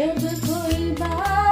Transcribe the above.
j'aime toi, il va.